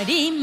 Karim.